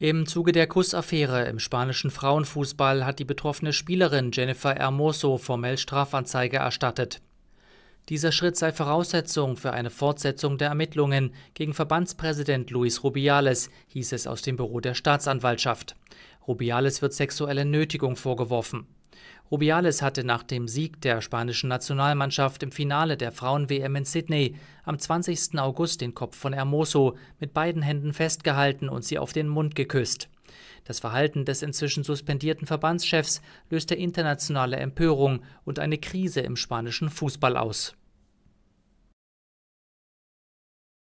Im Zuge der Kussaffäre im spanischen Frauenfußball hat die betroffene Spielerin Jennifer Hermoso formell Strafanzeige erstattet. Dieser Schritt sei Voraussetzung für eine Fortsetzung der Ermittlungen gegen Verbandspräsident Luis Rubiales, hieß es aus dem Büro der Staatsanwaltschaft. Rubiales wird sexuelle Nötigung vorgeworfen. Rubiales hatte nach dem Sieg der spanischen Nationalmannschaft im Finale der Frauen-WM in Sydney am 20. August den Kopf von Hermoso mit beiden Händen festgehalten und sie auf den Mund geküsst. Das Verhalten des inzwischen suspendierten Verbandschefs löste internationale Empörung und eine Krise im spanischen Fußball aus